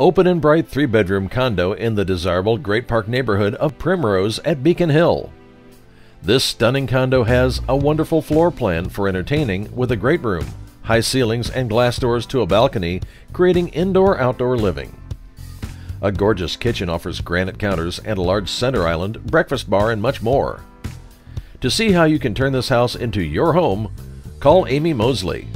open and bright three bedroom condo in the desirable Great Park neighborhood of Primrose at Beacon Hill. This stunning condo has a wonderful floor plan for entertaining with a great room, high ceilings, and glass doors to a balcony, creating indoor outdoor living. A gorgeous kitchen offers granite counters and a large center island, breakfast bar, and much more. To see how you can turn this house into your home, call Amy Mosley